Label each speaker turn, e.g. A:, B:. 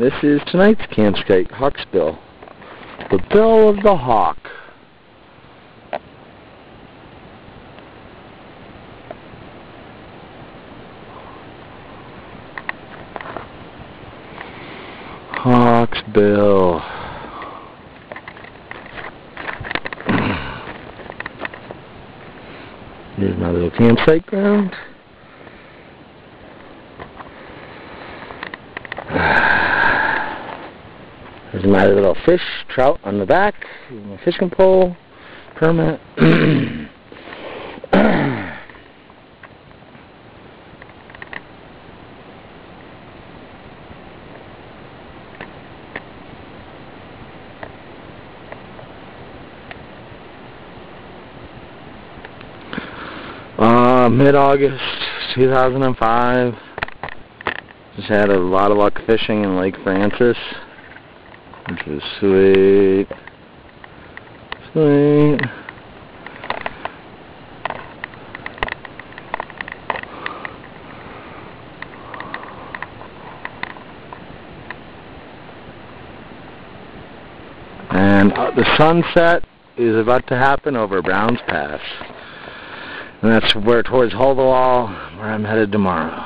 A: This is tonight's campsite, Hawksbill. The bill of the hawk. Hawksbill. Here's my little campsite ground. There's my little fish, trout on the back, fishing pole, permit. uh, mid-August 2005. Just had a lot of luck fishing in Lake Francis which is sweet. Sweet. And uh, the sunset is about to happen over Browns Pass. And that's where towards Hole in the Wall, where I'm headed tomorrow.